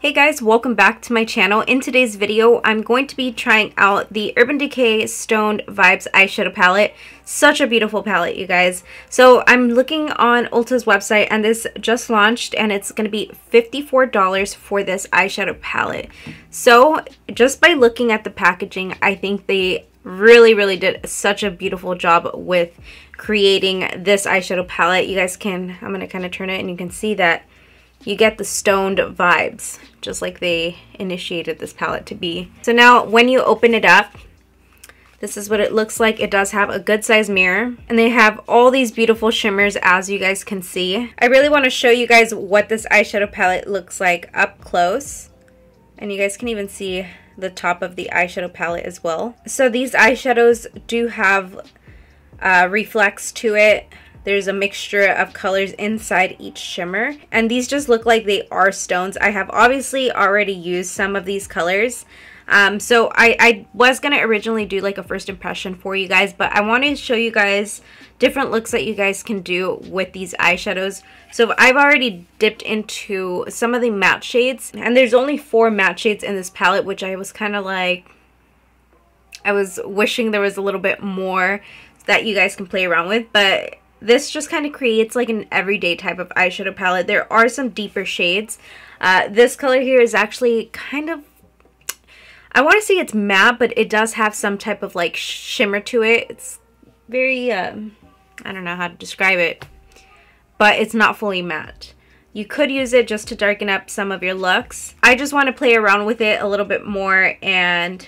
Hey guys, welcome back to my channel. In today's video, I'm going to be trying out the Urban Decay Stoned Vibes eyeshadow palette. Such a beautiful palette, you guys. So I'm looking on Ulta's website and this just launched and it's going to be $54 for this eyeshadow palette. So just by looking at the packaging, I think they really, really did such a beautiful job with creating this eyeshadow palette. You guys can, I'm going to kind of turn it and you can see that you get the stoned vibes, just like they initiated this palette to be. So now when you open it up, this is what it looks like. It does have a good size mirror and they have all these beautiful shimmers as you guys can see. I really want to show you guys what this eyeshadow palette looks like up close. And you guys can even see the top of the eyeshadow palette as well. So these eyeshadows do have uh, reflex to it there's a mixture of colors inside each shimmer. And these just look like they are stones. I have obviously already used some of these colors. Um, so I, I was going to originally do like a first impression for you guys, but I want to show you guys different looks that you guys can do with these eyeshadows. So I've already dipped into some of the matte shades, and there's only four matte shades in this palette, which I was kind of like, I was wishing there was a little bit more that you guys can play around with, but this just kind of creates like an everyday type of eyeshadow palette. There are some deeper shades. Uh, this color here is actually kind of, I want to say it's matte, but it does have some type of like shimmer to it. It's very, um, I don't know how to describe it, but it's not fully matte. You could use it just to darken up some of your looks. I just want to play around with it a little bit more and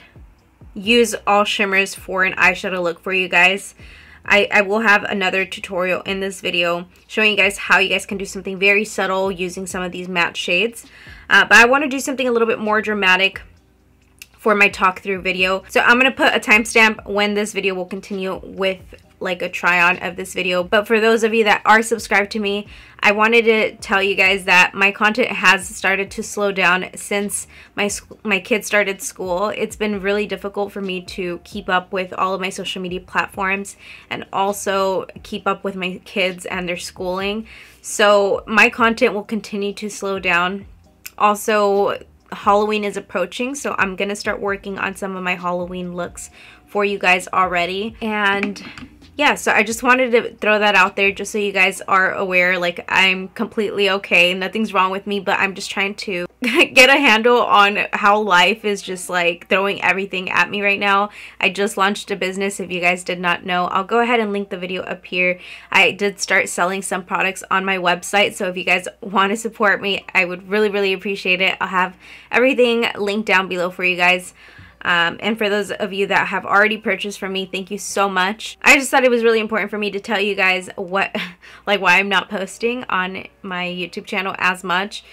use all shimmers for an eyeshadow look for you guys. I, I will have another tutorial in this video showing you guys how you guys can do something very subtle using some of these matte shades. Uh, but I want to do something a little bit more dramatic for my talk through video. So I'm going to put a timestamp when this video will continue with like a try on of this video. But for those of you that are subscribed to me, I wanted to tell you guys that my content has started to slow down since my my kids started school. It's been really difficult for me to keep up with all of my social media platforms and also keep up with my kids and their schooling. So my content will continue to slow down. Also, Halloween is approaching, so I'm going to start working on some of my Halloween looks for you guys already. And yeah, so I just wanted to throw that out there just so you guys are aware. Like, I'm completely okay. Nothing's wrong with me, but I'm just trying to get a handle on how life is just like throwing everything at me right now. I just launched a business if you guys did not know. I'll go ahead and link the video up here. I did start selling some products on my website, so if you guys want to support me, I would really, really appreciate it. I'll have everything linked down below for you guys. Um, and for those of you that have already purchased from me, thank you so much. I just thought it was really important for me to tell you guys what, like why I'm not posting on my YouTube channel as much.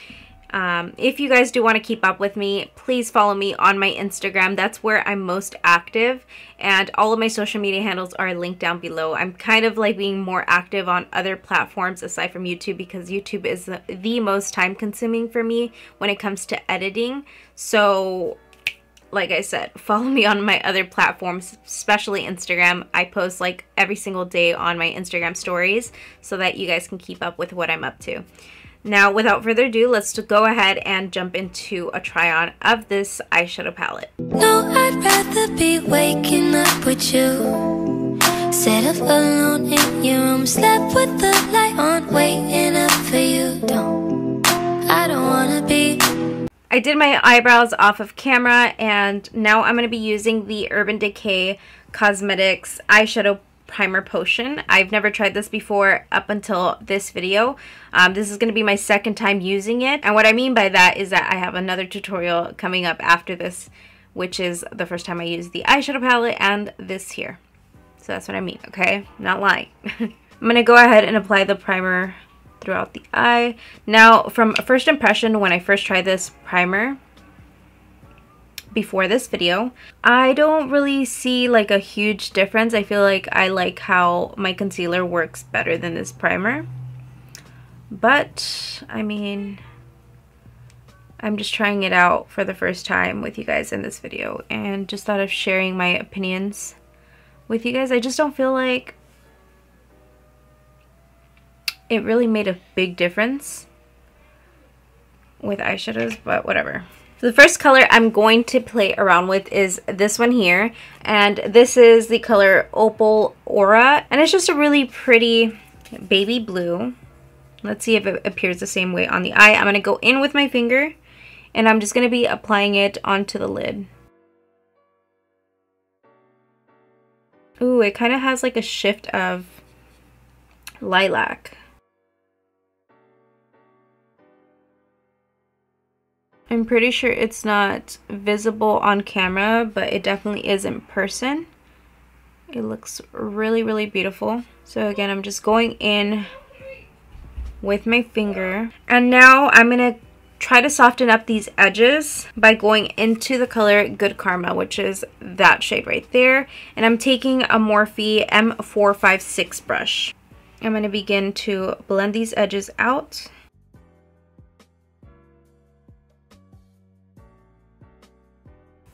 Um, if you guys do want to keep up with me, please follow me on my Instagram. That's where I'm most active. And all of my social media handles are linked down below. I'm kind of like being more active on other platforms aside from YouTube because YouTube is the most time consuming for me when it comes to editing. So like I said, follow me on my other platforms, especially Instagram. I post like every single day on my Instagram stories so that you guys can keep up with what I'm up to. Now, without further ado, let's go ahead and jump into a try on of this eyeshadow palette. No, I'd rather be waking up with you. Set up alone in your room, slept with the light on, waiting up for you. Don't, I don't wanna be I did my eyebrows off of camera and now I'm going to be using the Urban Decay Cosmetics eyeshadow primer potion. I've never tried this before up until this video. Um, this is going to be my second time using it and what I mean by that is that I have another tutorial coming up after this which is the first time I use the eyeshadow palette and this here. So that's what I mean, okay? Not lying. I'm going to go ahead and apply the primer throughout the eye. Now, from first impression, when I first tried this primer, before this video. I don't really see like a huge difference. I feel like I like how my concealer works better than this primer. But, I mean, I'm just trying it out for the first time with you guys in this video and just thought of sharing my opinions with you guys. I just don't feel like it really made a big difference. with eyeshadows, but whatever. So the first color I'm going to play around with is this one here. And this is the color Opal Aura. And it's just a really pretty baby blue. Let's see if it appears the same way on the eye. I'm going to go in with my finger. And I'm just going to be applying it onto the lid. Ooh, it kind of has like a shift of lilac. I'm pretty sure it's not visible on camera, but it definitely is in person. It looks really, really beautiful. So again, I'm just going in with my finger. And now I'm going to try to soften up these edges by going into the color Good Karma, which is that shade right there. And I'm taking a Morphe M456 brush. I'm going to begin to blend these edges out.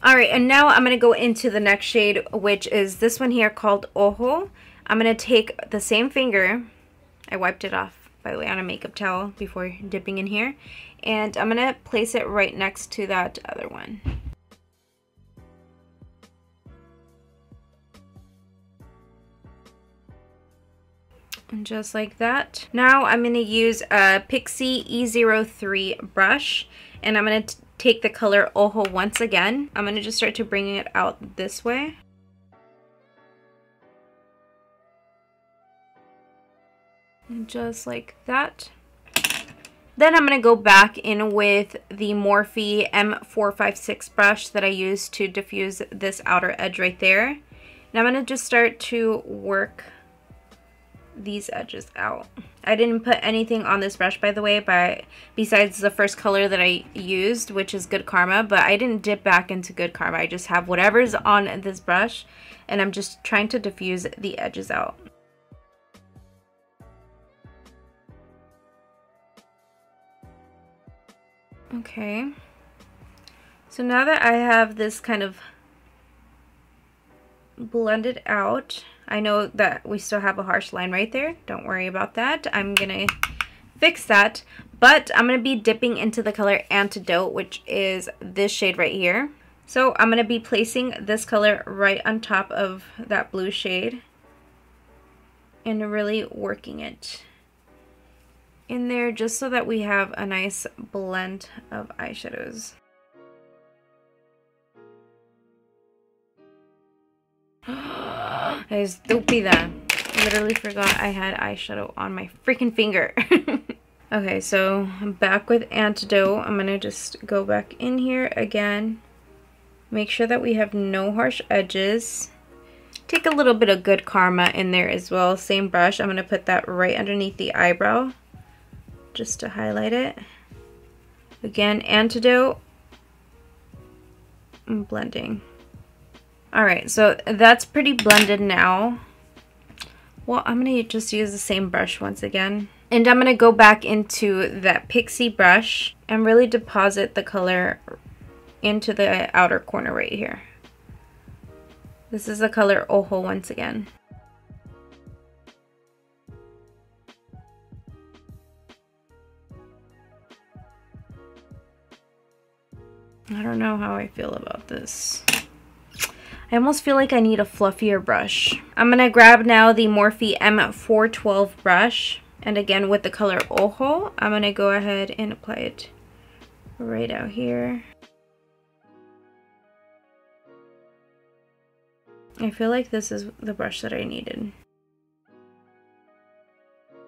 All right, and now I'm going to go into the next shade, which is this one here called Ojo. I'm going to take the same finger. I wiped it off, by the way, on a makeup towel before dipping in here. And I'm going to place it right next to that other one. And just like that. Now I'm going to use a Pixi E03 brush and I'm going to take the color Ojo once again. I'm going to just start to bring it out this way. And just like that. Then I'm going to go back in with the Morphe M456 brush that I used to diffuse this outer edge right there. Now I'm going to just start to work these edges out. I didn't put anything on this brush by the way but besides the first color that I used which is Good Karma but I didn't dip back into Good Karma. I just have whatever's on this brush and I'm just trying to diffuse the edges out. Okay. So now that I have this kind of blended out, I know that we still have a harsh line right there. Don't worry about that. I'm going to fix that. But I'm going to be dipping into the color Antidote, which is this shade right here. So I'm going to be placing this color right on top of that blue shade and really working it in there just so that we have a nice blend of eyeshadows. Oh, I estúpida. Literally forgot I had eyeshadow on my freaking finger. okay, so I'm back with Antidote. I'm going to just go back in here again. Make sure that we have no harsh edges. Take a little bit of Good Karma in there as well. Same brush. I'm going to put that right underneath the eyebrow. Just to highlight it. Again, Antidote. I'm blending. Alright, so that's pretty blended now. Well, I'm going to just use the same brush once again. And I'm going to go back into that pixie brush and really deposit the color into the outer corner right here. This is the color Ojo once again. I don't know how I feel about this. I almost feel like I need a fluffier brush. I'm going to grab now the Morphe M412 brush. And again, with the color Ojo, I'm going to go ahead and apply it right out here. I feel like this is the brush that I needed.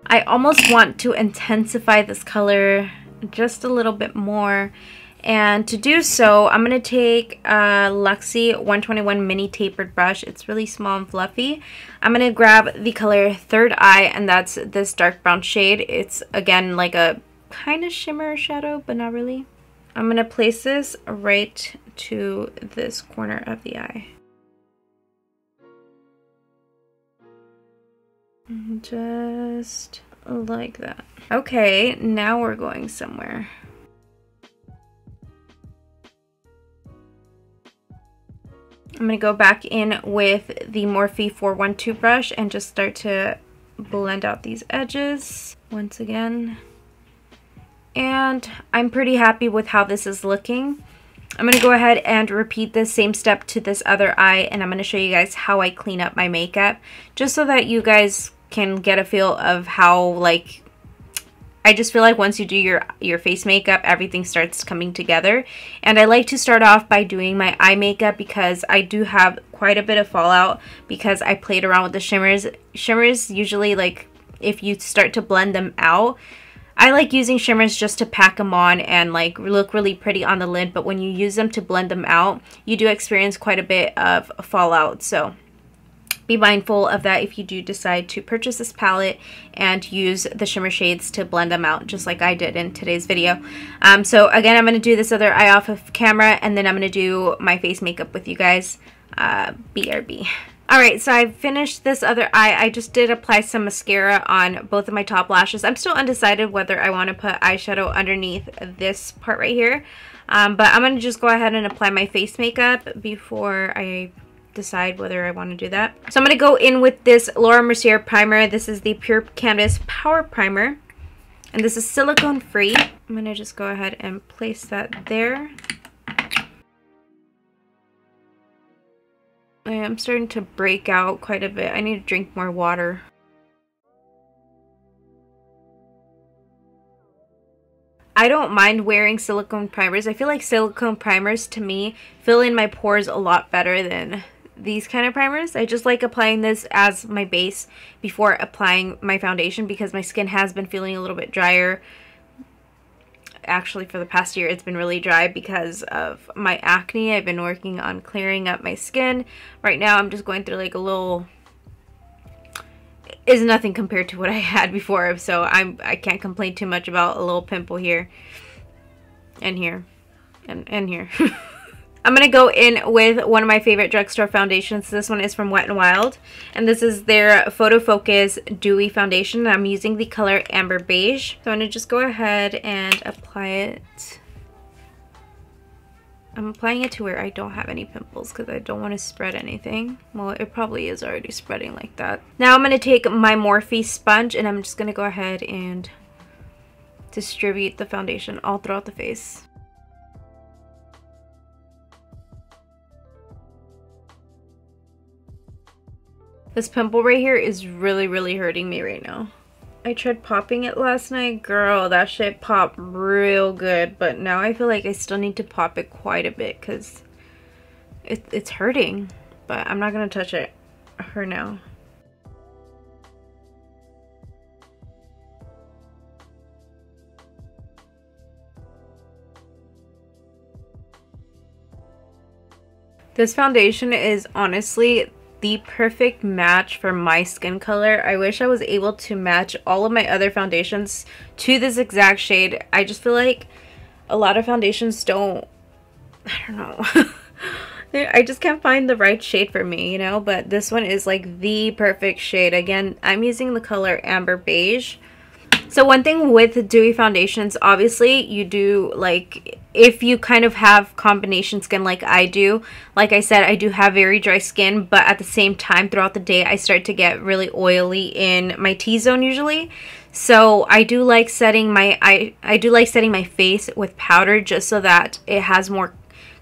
I almost want to intensify this color just a little bit more and to do so, I'm going to take a Luxie 121 mini tapered brush. It's really small and fluffy. I'm going to grab the color Third Eye, and that's this dark brown shade. It's, again, like a kind of shimmer shadow, but not really. I'm going to place this right to this corner of the eye. Just like that. Okay, now we're going somewhere. I'm going to go back in with the Morphe 412 brush and just start to blend out these edges once again. And I'm pretty happy with how this is looking. I'm going to go ahead and repeat this same step to this other eye and I'm going to show you guys how I clean up my makeup just so that you guys can get a feel of how like I just feel like once you do your your face makeup everything starts coming together. And I like to start off by doing my eye makeup because I do have quite a bit of fallout because I played around with the shimmers. Shimmers usually like if you start to blend them out I like using shimmers just to pack them on and like look really pretty on the lid, but when you use them to blend them out, you do experience quite a bit of fallout. So be mindful of that if you do decide to purchase this palette and use the shimmer shades to blend them out just like I did in today's video. Um, so again, I'm going to do this other eye off of camera and then I'm going to do my face makeup with you guys. Uh, BRB. Alright, so I finished this other eye. I just did apply some mascara on both of my top lashes. I'm still undecided whether I want to put eyeshadow underneath this part right here. Um, but I'm going to just go ahead and apply my face makeup before I decide whether I want to do that. So I'm going to go in with this Laura Mercier primer. This is the Pure Canvas Power Primer. And this is silicone free. I'm going to just go ahead and place that there. I am starting to break out quite a bit. I need to drink more water. I don't mind wearing silicone primers. I feel like silicone primers to me fill in my pores a lot better than these kind of primers. I just like applying this as my base before applying my foundation because my skin has been feeling a little bit drier actually for the past year it's been really dry because of my acne. I've been working on clearing up my skin. Right now I'm just going through like a little is nothing compared to what I had before so I'm I can't complain too much about a little pimple here and here and and here. I'm going to go in with one of my favorite drugstore foundations. This one is from Wet n Wild. And this is their Photo Focus Dewy Foundation. I'm using the color Amber Beige. So I'm going to just go ahead and apply it. I'm applying it to where I don't have any pimples because I don't want to spread anything. Well, it probably is already spreading like that. Now I'm going to take my Morphe sponge and I'm just going to go ahead and distribute the foundation all throughout the face. This pimple right here is really, really hurting me right now. I tried popping it last night. Girl, that shit popped real good. But now I feel like I still need to pop it quite a bit because it, it's hurting. But I'm not going to touch it her now. This foundation is honestly the perfect match for my skin color. I wish I was able to match all of my other foundations to this exact shade. I just feel like a lot of foundations don't, I don't know. I just can't find the right shade for me, you know, but this one is like the perfect shade. Again, I'm using the color Amber Beige. So one thing with dewy foundations, obviously you do like if you kind of have combination skin like I do, like I said, I do have very dry skin, but at the same time throughout the day I start to get really oily in my T-zone usually. So I do like setting my I I do like setting my face with powder just so that it has more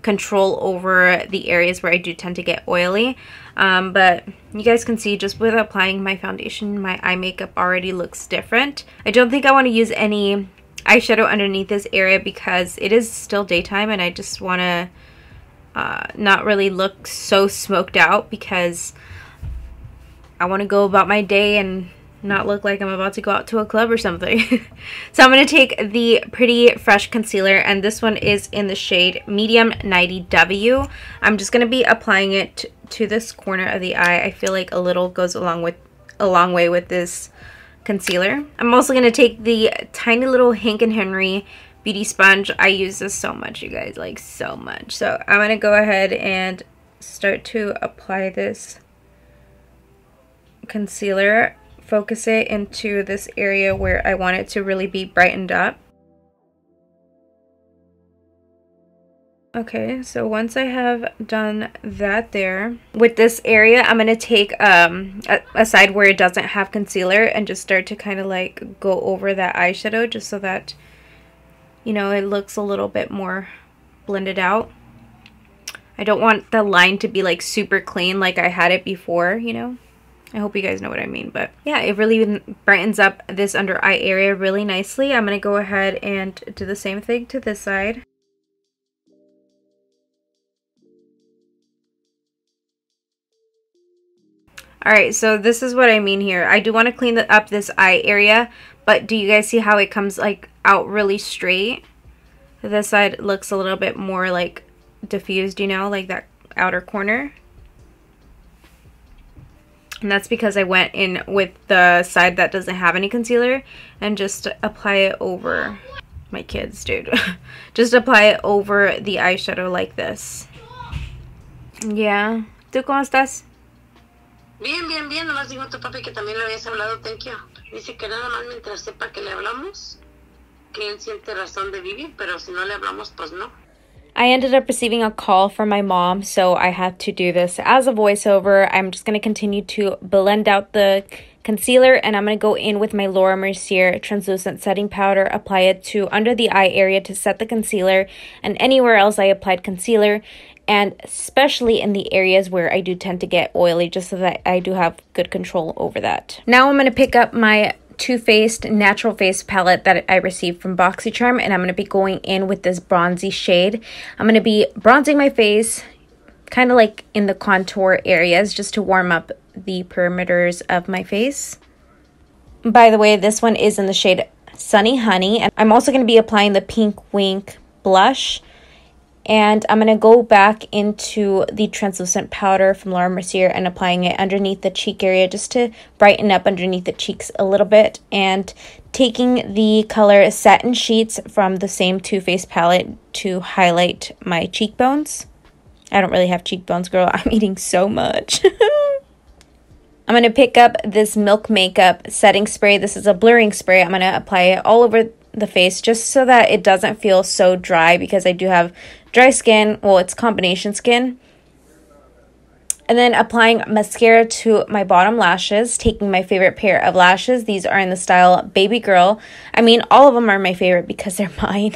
control over the areas where I do tend to get oily. Um, but you guys can see just with applying my foundation, my eye makeup already looks different. I don't think I want to use any eyeshadow underneath this area because it is still daytime and I just want to uh, not really look so smoked out because I want to go about my day and not look like I'm about to go out to a club or something. so I'm going to take the Pretty Fresh Concealer and this one is in the shade Medium 90W. I'm just going to be applying it to this corner of the eye. I feel like a little goes along with a long way with this concealer. I'm also going to take the tiny little Hank and Henry beauty sponge. I use this so much, you guys, like so much. So I'm going to go ahead and start to apply this concealer focus it into this area where I want it to really be brightened up. Okay, so once I have done that there, with this area, I'm going to take um, a, a side where it doesn't have concealer and just start to kind of like go over that eyeshadow just so that you know, it looks a little bit more blended out. I don't want the line to be like super clean like I had it before, you know. I hope you guys know what I mean, but yeah, it really brightens up this under eye area really nicely. I'm going to go ahead and do the same thing to this side. Alright, so this is what I mean here. I do want to clean up this eye area, but do you guys see how it comes like out really straight? This side looks a little bit more like diffused, you know, like that outer corner. And that's because I went in with the side that doesn't have any concealer and just apply it over my kids, dude. just apply it over the eyeshadow like this. Yeah. ¿Tú cómo estás? Bien, bien, bien. Nomás digo a tu papi que también le habías hablado, thank you. Dice que nada más mientras sepa que le hablamos, que él siente razón de vivir, pero si no le hablamos, pues no. I ended up receiving a call from my mom, so I had to do this as a voiceover. I'm just going to continue to blend out the concealer and I'm going to go in with my Laura Mercier translucent setting powder, apply it to under the eye area to set the concealer and anywhere else I applied concealer and especially in the areas where I do tend to get oily just so that I do have good control over that. Now I'm going to pick up my too Faced Natural Face palette that I received from BoxyCharm, and I'm going to be going in with this bronzy shade. I'm going to be bronzing my face, kind of like in the contour areas, just to warm up the perimeters of my face. By the way, this one is in the shade Sunny Honey, and I'm also going to be applying the Pink Wink blush and I'm going to go back into the translucent powder from Laura Mercier and applying it underneath the cheek area just to brighten up underneath the cheeks a little bit. And taking the color Satin Sheets from the same Too Faced palette to highlight my cheekbones. I don't really have cheekbones, girl. I'm eating so much. I'm going to pick up this Milk Makeup setting spray. This is a blurring spray. I'm going to apply it all over the face just so that it doesn't feel so dry because I do have dry skin. Well, it's combination skin. And then applying mascara to my bottom lashes, taking my favorite pair of lashes. These are in the style Baby Girl. I mean, all of them are my favorite because they're mine.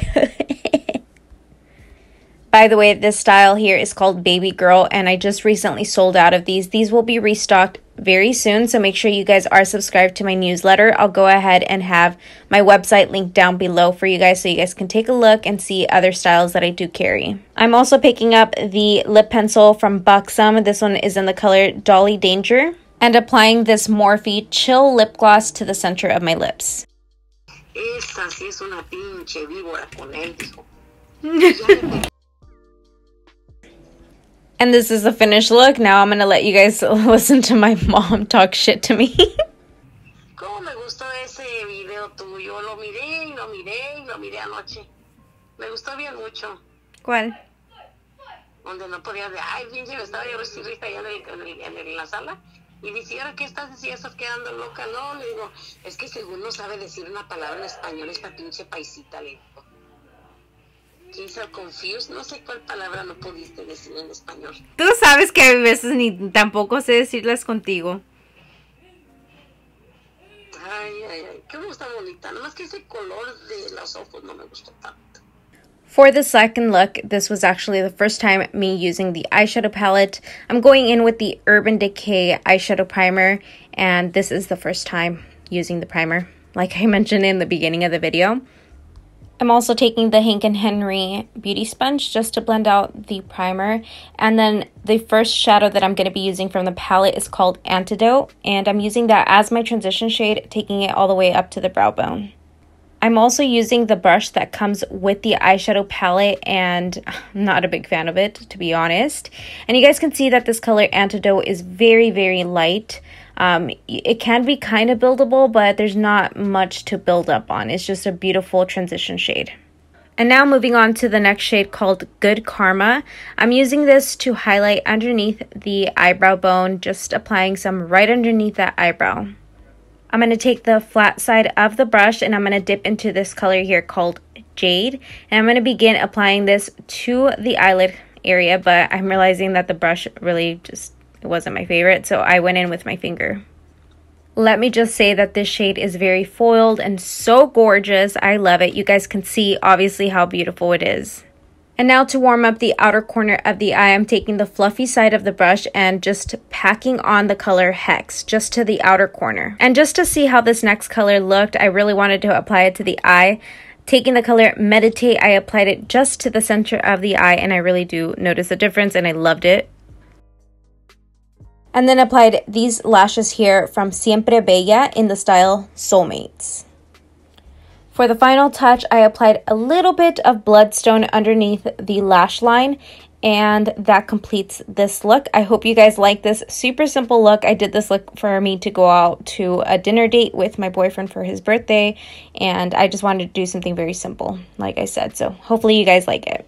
By the way, this style here is called Baby Girl, and I just recently sold out of these. These will be restocked very soon, so make sure you guys are subscribed to my newsletter. I'll go ahead and have my website linked down below for you guys so you guys can take a look and see other styles that I do carry. I'm also picking up the lip pencil from Buxom. This one is in the color Dolly Danger. And applying this Morphe Chill Lip Gloss to the center of my lips. Esta sí es una pinche víbora con. And this is the finished look. Now I'm going to let you guys listen to my mom talk shit to me. ¿Cómo me gustó ese video tuyo? Lo miré, lo miré, lo miré anoche. Me gustó bien mucho. ¿Cuál? Donde no podía de, ay, pinche, me estaba yo allá en, el, en, el, en la sala. Y dice, ¿ahora qué estás diciendo? ¿Estás quedando loca? No, le digo, es que según no sabe decir una palabra en español esta pinche paisita, le digo. Quizá confused, no sé cuál palabra no pudiste decir en español. Tú sabes que a veces ni tampoco sé decirlas contigo. Ay, ay, ay, qué gusta bonita. Nada más que ese color de los ojos no me gustó tanto. For the second look, this was actually the first time me using the eyeshadow palette. I'm going in with the Urban Decay eyeshadow primer, and this is the first time using the primer, like I mentioned in the beginning of the video. I'm also taking the Hank & Henry Beauty Sponge just to blend out the primer. And then the first shadow that I'm going to be using from the palette is called Antidote. And I'm using that as my transition shade, taking it all the way up to the brow bone. I'm also using the brush that comes with the eyeshadow palette and I'm not a big fan of it, to be honest. And you guys can see that this color Antidote is very, very light. Um, it can be kind of buildable, but there's not much to build up on. It's just a beautiful transition shade. And now moving on to the next shade called Good Karma. I'm using this to highlight underneath the eyebrow bone, just applying some right underneath that eyebrow. I'm going to take the flat side of the brush and I'm going to dip into this color here called Jade. And I'm going to begin applying this to the eyelid area, but I'm realizing that the brush really just wasn't my favorite, so I went in with my finger. Let me just say that this shade is very foiled and so gorgeous. I love it. You guys can see obviously how beautiful it is. And now to warm up the outer corner of the eye, I'm taking the fluffy side of the brush and just packing on the color Hex just to the outer corner. And just to see how this next color looked, I really wanted to apply it to the eye. Taking the color Meditate, I applied it just to the center of the eye and I really do notice a difference and I loved it. And then applied these lashes here from Siempre Bella in the style Soulmates. For the final touch, I applied a little bit of Bloodstone underneath the lash line and that completes this look. I hope you guys like this super simple look. I did this look for me to go out to a dinner date with my boyfriend for his birthday and I just wanted to do something very simple, like I said. So hopefully you guys like it.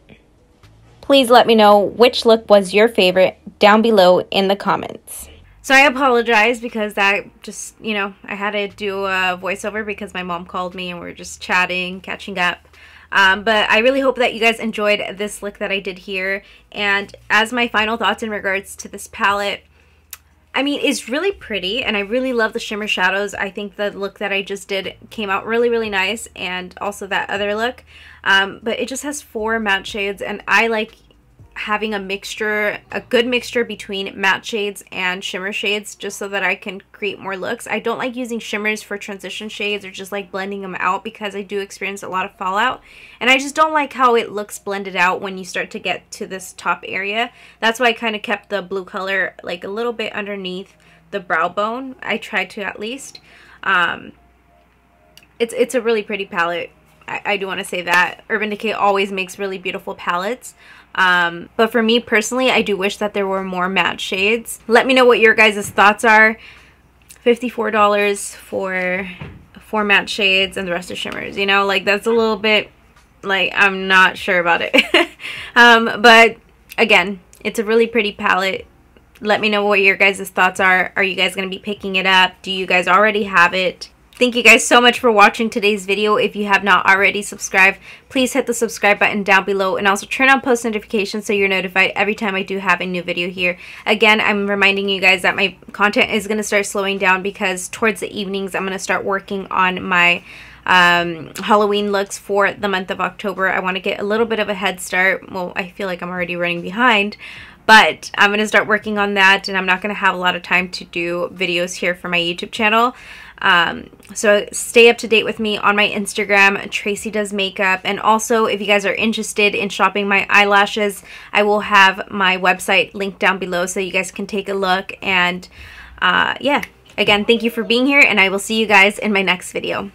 Please let me know which look was your favorite down below in the comments. So I apologize because that just, you know, I had to do a voiceover because my mom called me and we are just chatting, catching up. Um, but I really hope that you guys enjoyed this look that I did here. And as my final thoughts in regards to this palette, I mean, it's really pretty and I really love the shimmer shadows. I think the look that I just did came out really, really nice and also that other look. Um, but it just has four matte shades and I like having a mixture, a good mixture between matte shades and shimmer shades just so that I can create more looks. I don't like using shimmers for transition shades or just like blending them out because I do experience a lot of fallout. And I just don't like how it looks blended out when you start to get to this top area. That's why I kind of kept the blue color like a little bit underneath the brow bone. I tried to at least. Um, it's, it's a really pretty palette. I, I do want to say that. Urban Decay always makes really beautiful palettes. Um, but for me personally, I do wish that there were more matte shades. Let me know what your guys' thoughts are. $54 for four matte shades and the rest are shimmers. You know, like that's a little bit, like I'm not sure about it. um, but again, it's a really pretty palette. Let me know what your guys' thoughts are. Are you guys going to be picking it up? Do you guys already have it? Thank you guys so much for watching today's video. If you have not already subscribed, please hit the subscribe button down below and also turn on post notifications so you're notified every time I do have a new video here. Again, I'm reminding you guys that my content is going to start slowing down because towards the evenings I'm going to start working on my um, Halloween looks for the month of October. I want to get a little bit of a head start. Well, I feel like I'm already running behind, but I'm going to start working on that and I'm not going to have a lot of time to do videos here for my YouTube channel. Um, so stay up to date with me on my Instagram, Tracey Does Makeup. And also, if you guys are interested in shopping my eyelashes, I will have my website linked down below so you guys can take a look. And uh, yeah, again, thank you for being here, and I will see you guys in my next video.